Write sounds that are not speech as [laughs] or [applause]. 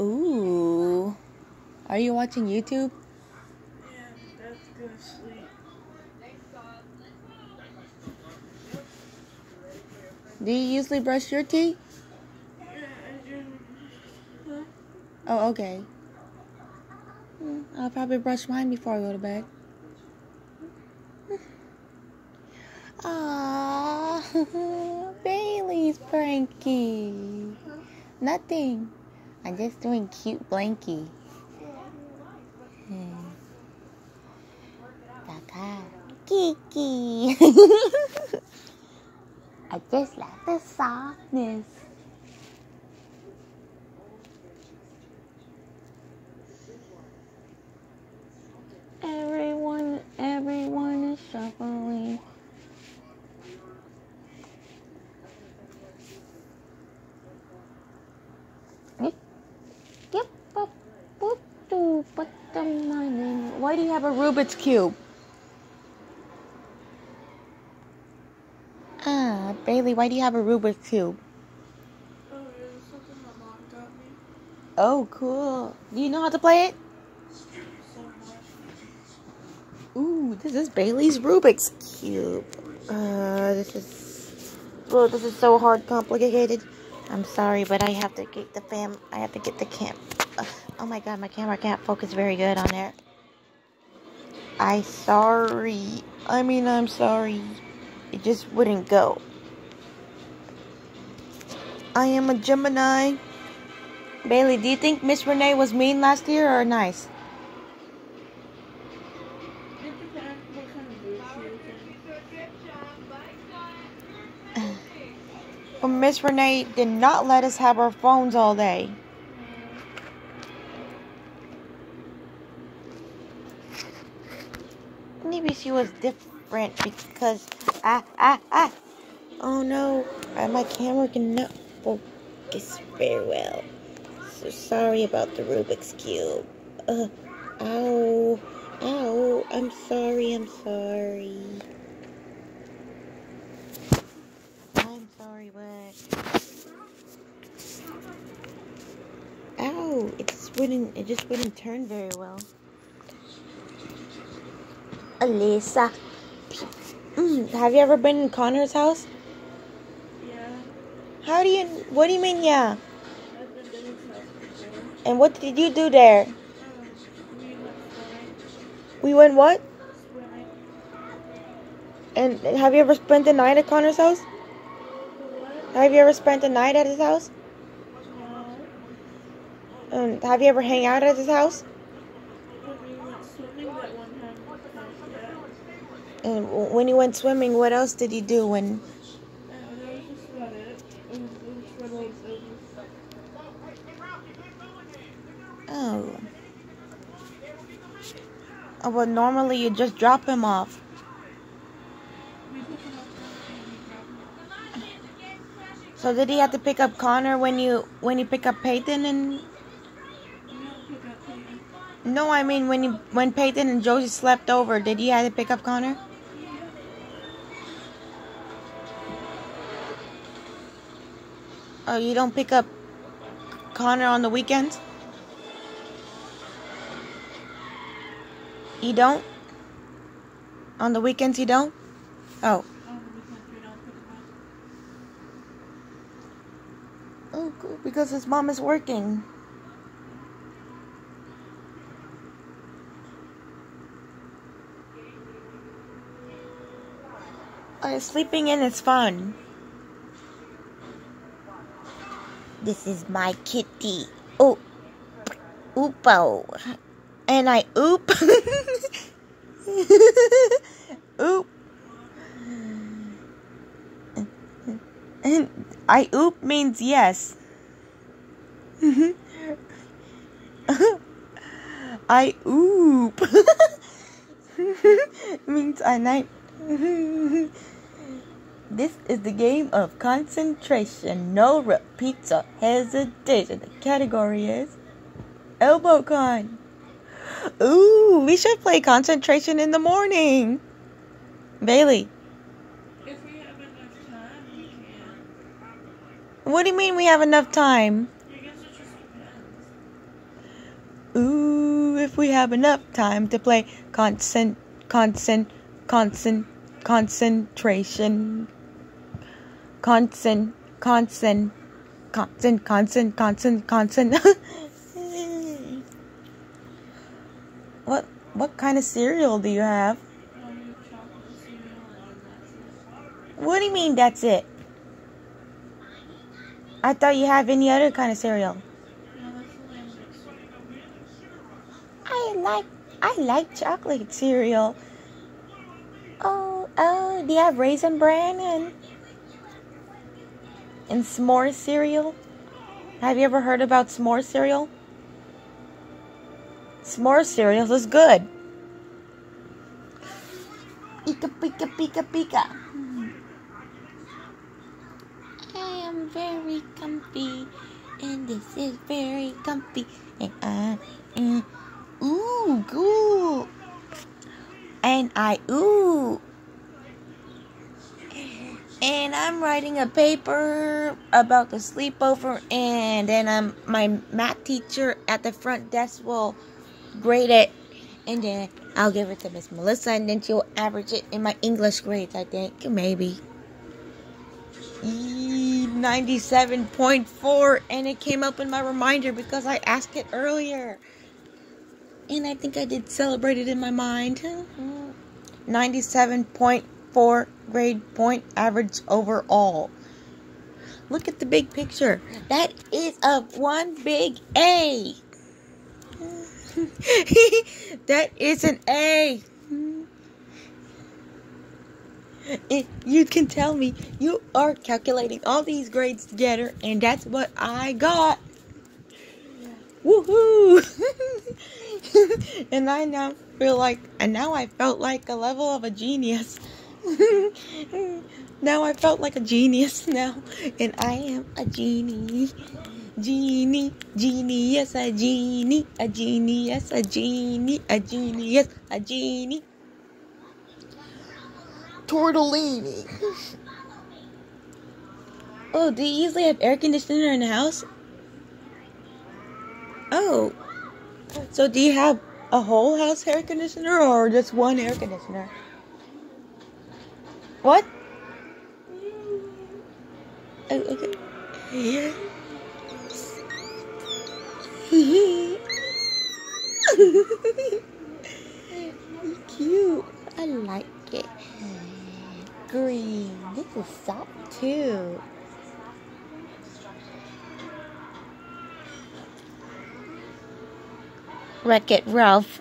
Ooh. Are you watching YouTube? Yeah, that's sleep. Do you usually brush your teeth? Yeah, I do. Oh, okay. Hmm, I'll probably brush mine before I go to bed. [laughs] Aww, [laughs] Bailey's pranky. Nothing. I'm just doing cute blankie. Hmm. Kaka. Kiki. [laughs] I just like the softness. Money. Why do you have a Rubik's Cube? Ah, Bailey, why do you have a Rubik's Cube? Oh, yeah, it's something my mom got me. Oh, cool. Do you know how to play it? So. Ooh, this is Bailey's Rubik's Cube. Uh, this is. Well, this is so hard, complicated. I'm sorry, but I have to get the fam. I have to get the cam. Uh, oh my god, my camera can't focus very good on there. I sorry. I mean, I'm sorry. It just wouldn't go. I am a Gemini. Bailey, do you think Miss Renee was mean last year or nice? [sighs] Miss Renee did not let us have our phones all day. Maybe she was different because ah ah ah. Oh no, uh, my camera cannot focus very well. So sorry about the Rubik's cube. Uh, ow, ow. I'm sorry. I'm sorry. I'm sorry, but ow! It just wouldn't. It just wouldn't turn very well. Alyssa, mm, have you ever been in Connor's house? Yeah, How do you? What do you mean? Yeah. I've been to his house. And what did you do there? Um, we went. We went what? And have you ever spent the night at Connor's house? What? Have you ever spent the night at his house? No. Um, have you ever hang out at his house? But we went swimming that one time. Yeah. And when you went swimming, what else did you do? When oh, oh, well, normally you just drop him off. So did he have to pick up Connor when you when you pick up Peyton and? No, I mean when you when Peyton and Josie slept over, did he have to pick up Connor? Oh, you don't pick up Connor on the weekends? You don't? On the weekends you don't? Oh. Oh, cool. Because his mom is working. Uh, sleeping in is fun. This is my kitty. Oh, oopo. And I oop. [laughs] oop. And I oop means yes. [laughs] I oop [laughs] means I night. This is the game of concentration. No repeats or hesitation. The category is elbow con. Ooh, we should play concentration in the morning. Bailey, If we have enough time, we can. what do you mean we have enough time? I guess it just depends. if we have enough time to play constant, constant, constant, concentration. Constant, constant, constant, constant, constant, constant. [laughs] what what kind of cereal do you have? What do you mean that's it? I thought you have any other kind of cereal. I like I like chocolate cereal. Oh, oh, do you have raisin bran and and s'more cereal? Have you ever heard about s'more cereal? S'more cereal is good. Pika pika pika pika. I am very comfy, and this is very comfy, and I, mm, ooh, cool, and I ooh, and I'm writing a paper about the sleepover, and then um, my math teacher at the front desk will grade it, and then I'll give it to Miss Melissa, and then she'll average it in my English grades. I think maybe. E 97.4 and it came up in my reminder because I asked it earlier. And I think I did celebrate it in my mind. 97.4 grade point average overall. Look at the big picture. That is a one big A. [laughs] that is an A. You can tell me you are calculating all these grades together, and that's what I got. Woohoo! [laughs] and I now feel like, and now I felt like a level of a genius. [laughs] now I felt like a genius now, and I am a genie. Genie, genie, yes, a genie, a genie, yes, a genie, a genie, yes, a genie tortellini. [laughs] oh, do you usually have air conditioner in the house? Oh. So do you have a whole house air conditioner or just one air conditioner? What? Oh, okay. Cute. I like it green. This is soft too. Wreck It Ralph.